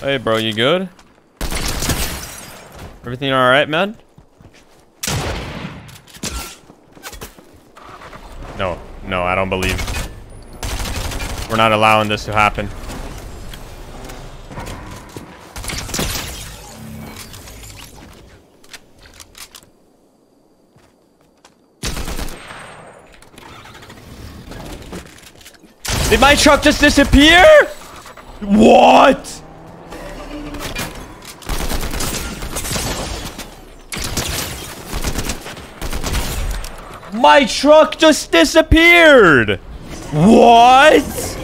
Hey, bro, you good? Everything all right, man? No, no, I don't believe. We're not allowing this to happen. Did my truck just disappear? What? My truck just disappeared. What?